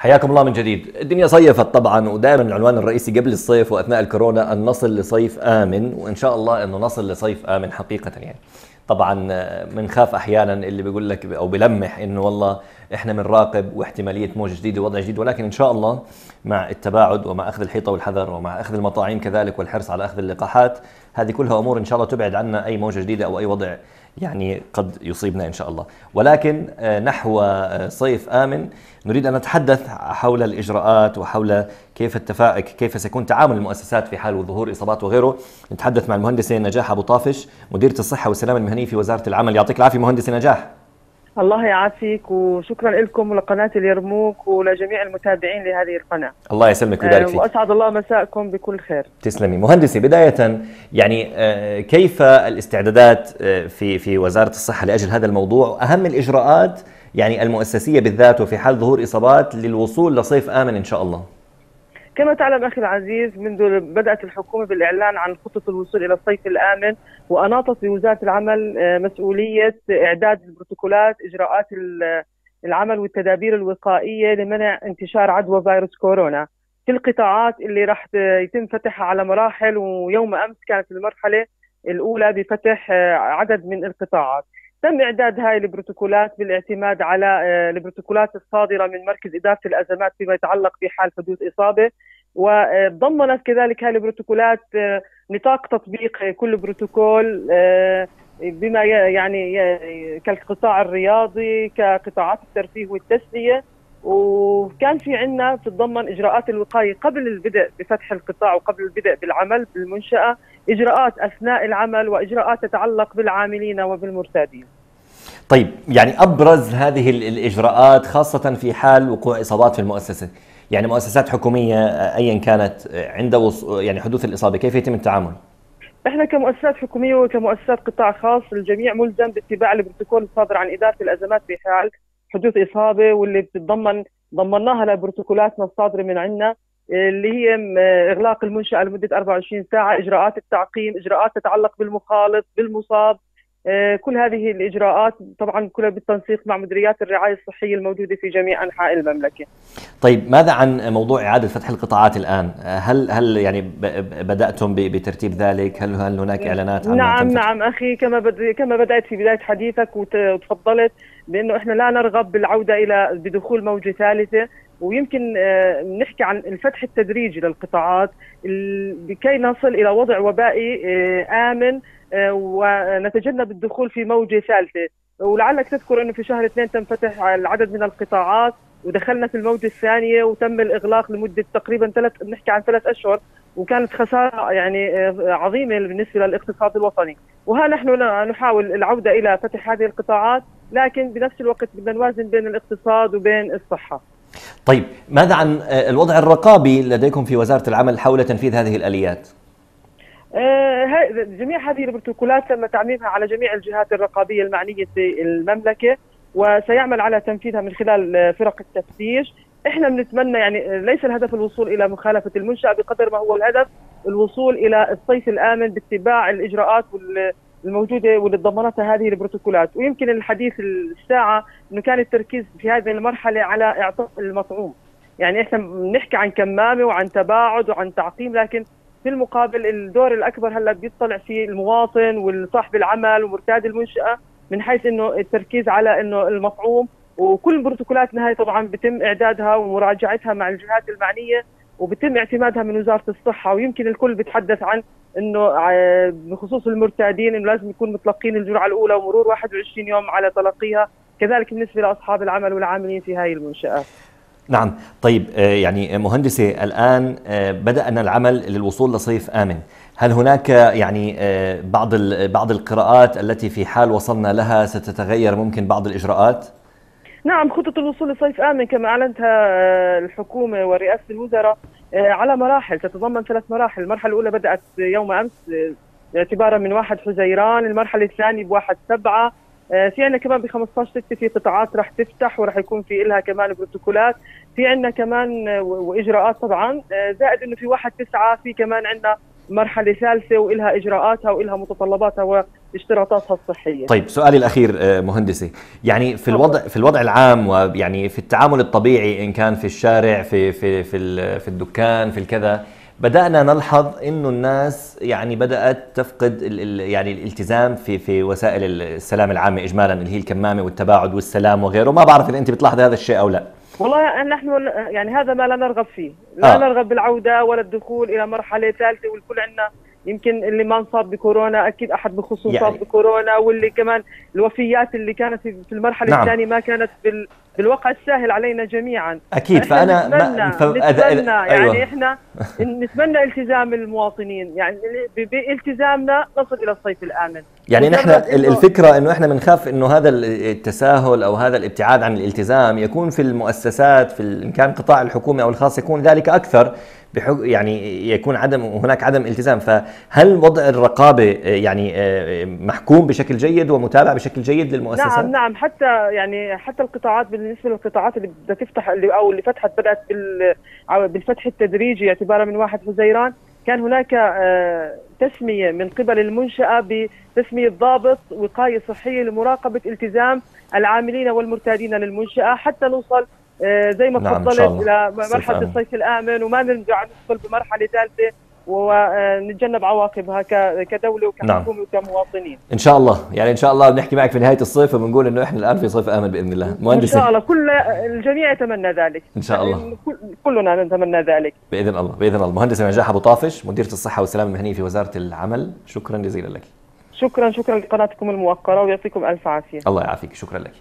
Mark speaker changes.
Speaker 1: حياكم الله من جديد. الدنيا صيفت طبعا ودائما العنوان الرئيسي قبل الصيف وأثناء الكورونا أن نصل لصيف آمن وإن شاء الله إنه نصل لصيف آمن حقيقة يعني. طبعا بنخاف أحيانا اللي بيقول لك أو بلمح إنه والله إحنا بنراقب واحتمالية موجه جديده ووضع جديد ولكن إن شاء الله مع التباعد ومع أخذ الحيطة والحذر ومع أخذ المطاعيم كذلك والحرص على أخذ اللقاحات هذه كلها أمور إن شاء الله تبعد عنا أي موجة جديدة أو أي وضع يعني قد يصيبنا إن شاء الله. ولكن نحو صيف آمن نريد أن نتحدث حول الإجراءات وحول كيف التفاعل كيف سيكون تعامل المؤسسات في حال ظهور إصابات وغيره. نتحدث مع المهندسه نجاح أبو طافش مديرة الصحة والسلامة المهنية في وزارة العمل. يعطيك العافية مهندسه نجاح.
Speaker 2: الله يعافيك وشكرا لكم ولقناة اليرموك ولجميع المتابعين لهذه القناة.
Speaker 1: الله يسلمك ويبارك فيك.
Speaker 2: وأسعد الله مساءكم بكل خير.
Speaker 1: تسلمي. مهندسي بداية يعني كيف الاستعدادات في في وزارة الصحة لأجل هذا الموضوع؟ أهم الإجراءات يعني المؤسسية بالذات وفي حال ظهور إصابات للوصول لصيف آمن إن شاء الله.
Speaker 2: كما تعلم أخي العزيز منذ بدأت الحكومة بالإعلان عن خطة الوصول إلى الصيف الآمن وأناطت بوزارة العمل مسؤولية إعداد البروتوكولات إجراءات العمل والتدابير الوقائية لمنع انتشار عدوى فيروس كورونا. في القطاعات اللي راح يتم فتحها على مراحل ويوم أمس كانت المرحلة الأولى بفتح عدد من القطاعات. تم إعداد هاي البروتوكولات بالاعتماد على البروتوكولات الصادرة من مركز اداره الأزمات فيما يتعلق بحال حدوث إصابة. وضمنت كذلك هاي البروتوكولات نطاق تطبيق كل بروتوكول بما يعني كالقطاع الرياضي كقطاعات الترفيه والتسلية وكان في عندنا تتضمن إجراءات الوقاية قبل البدء بفتح القطاع وقبل البدء بالعمل بالمنشأة إجراءات أثناء العمل وإجراءات تتعلق بالعاملين وبالمرتادين.
Speaker 1: طيب يعني أبرز هذه الإجراءات خاصة في حال وقوع إصابات في المؤسسة، يعني مؤسسات حكومية ايا كانت عند يعني حدوث الإصابة كيف يتم التعامل؟
Speaker 2: إحنا كمؤسسات حكومية وكمؤسسات قطاع خاص الجميع ملزم باتباع البروتوكول الصادر عن إدارة الأزمات في حال حدوث إصابة واللي بتتضمن ضمناها لبروتوكولاتنا الصادرة من عندنا اللي هي إغلاق المنشأة لمدة 24 ساعة، إجراءات التعقيم، إجراءات تتعلق بالمخالط، بالمصاب، كل هذه الإجراءات طبعا كلها بالتنسيق مع مديريات الرعاية الصحية الموجودة في جميع أنحاء المملكة.
Speaker 1: طيب ماذا عن موضوع إعادة فتح القطاعات الآن؟ هل هل يعني بدأتم بترتيب ذلك؟ هل هل هناك إعلانات
Speaker 2: عن نعم نعم أخي كما بد... كما بدأت في بداية حديثك وتفضلت بأنه إحنا لا نرغب بالعودة إلى بدخول موجة ثالثة ويمكن نحكي عن الفتح التدريجي للقطاعات لكي نصل إلى وضع وبائي آمن ونتجنب الدخول في موجة ثالثة. ولعلك تذكر إنه في شهر اثنين تم فتح العدد من القطاعات ودخلنا في الموجة الثانية وتم الإغلاق لمدة تقريبا ثلاث بنحكي عن ثلاث أشهر وكانت خسارة يعني عظيمة بالنسبة للاقتصاد الوطني. وها نحن نحاول العودة إلى فتح هذه القطاعات لكن بنفس الوقت بدنا نوازن بين الاقتصاد وبين الصحة.
Speaker 1: طيب ماذا عن الوضع الرقابي لديكم في وزارة العمل حول تنفيذ هذه الآليات؟
Speaker 2: آه جميع هذه البروتوكولات تم تعميمها على جميع الجهات الرقابية المعنية في المملكة وسيعمل على تنفيذها من خلال فرق التفتيش. إحنا بنتمنى يعني ليس الهدف الوصول إلى مخالفة المنشأة بقدر ما هو الهدف الوصول إلى الصيف الآمن باتباع الإجراءات الموجودة واللي ضمنتها هذه البروتوكولات. ويمكن الحديث الساعة إنه كان التركيز في هذه المرحلة على إعطاء المطعوم. يعني إحنا بنحكي عن كمامة وعن تباعد وعن تعقيم لكن في المقابل الدور الأكبر هلأ بيطلع في المواطن وصاحب العمل ومرتاد المنشأة من حيث إنه التركيز على إنه المطعوم وكل بروتوكولاتنا هاي طبعا بتم إعدادها ومراجعتها مع الجهات المعنية وبتم اعتمادها من وزارة الصحة ويمكن الكل بيتحدث عن إنه بخصوص المرتادين إنه لازم يكون متلقين الجرعة الأولى ومرور 21 يوم على تلقيها كذلك بالنسبة لأصحاب العمل والعاملين في هذه المنشات
Speaker 1: نعم. طيب يعني مهندسة الآن بدأنا العمل للوصول لصيف آمن. هل هناك يعني بعض بعض القراءات التي في حال وصلنا لها ستتغير ممكن بعض الإجراءات؟
Speaker 2: نعم خطة الوصول لصيف آمن كما أعلنتها الحكومة ورئاسة الوزراء على مراحل تتضمن ثلاث مراحل. المرحلة الأولى بدأت يوم أمس اعتبارا من واحد حزيران المرحلة الثانية بواحد سبعة في عندنا كمان ب 15 6 في قطاعات راح تفتح وراح يكون في لها كمان بروتوكولات. في عندنا كمان وإجراءات طبعا. زائد إنه في 1 9 في كمان عندنا مرحلة ثالثة وإلها إجراءاتها وإلها متطلباتها واشتراطاتها الصحية.
Speaker 1: طيب سؤالي الأخير آه، مهندسه، يعني في الوضع في الوضع العام ويعني في التعامل الطبيعي إن كان في الشارع في في في في الدكان في الكذا بدأنا نلحظ إنه الناس يعني بدأت تفقد ال يعني الالتزام في في وسائل السلامة العامة اجمالا اللي هي الكمامة والتباعد والسلام وغيره، ما بعرف إذا أنت بتلاحظ هذا الشيء أو لا.
Speaker 2: والله نحن يعني هذا ما لا نرغب فيه، لا آه. نرغب بالعودة ولا الدخول إلى مرحلة ثالثة والكل عندنا يمكن اللي ما انصاب بكورونا أكيد أحد بخصوص يعني بكورونا واللي كمان الوفيات اللي كانت في المرحلة نعم. الثانية ما كانت بال بالواقع السهل علينا جميعا.
Speaker 1: أكيد فأنا
Speaker 2: نتمنى, ما ف... نتمنى أيوة. يعني إحنا نتمنى التزام المواطنين يعني بالتزامنا نصل إلى الصيف الآمن.
Speaker 1: يعني نحن الفكرة إنه إحنا بنخاف إنه هذا التساهل أو هذا الابتعاد عن الالتزام يكون في المؤسسات في إن كان القطاع الحكومي أو الخاص يكون ذلك أكثر بحق يعني يكون عدم هناك عدم التزام. فهل وضع الرقابة يعني محكوم بشكل جيد ومتابع بشكل جيد للمؤسسات؟
Speaker 2: نعم نعم حتى يعني حتى القطاعات بالنسبة للقطاعات اللي بدها تفتح اللي أو اللي فتحت بدأت بالفتح التدريجي اعتبارا من واحد حزيران. كان هناك آه، تسمية من قبل المنشأة بتسمية ضابط وقاية صحية لمراقبة التزام العاملين والمرتادين للمنشأة حتى نوصل آه، زي ما نعم تفضلت إلى مرحلة الصيف الآمن وما نرجع ندخل بمرحلة ثالثة. ونتجنب عواقبها كدولة وكحكومة نعم. وكمواطنين.
Speaker 1: إن شاء الله، يعني إن شاء الله بنحكي معك في نهاية الصيف وبنقول إنه إحنا الآن في صيف آمن بإذن الله،
Speaker 2: مهندس ان شاء الله كل الجميع يتمنى ذلك.
Speaker 1: إن شاء الله.
Speaker 2: كلنا نتمنى ذلك.
Speaker 1: بإذن الله، بإذن الله، المهندسه نجاح أبو طافش مديرة الصحة والسلامه المهنيه في وزارة العمل، شكرا جزيلا لك.
Speaker 2: شكرا شكرا لقناتكم الموقرة ويعطيكم ألف عافية.
Speaker 1: الله يعافيك، شكرا لك.